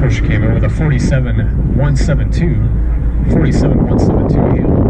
Porsche came in with a 47-172, 47-172 heel.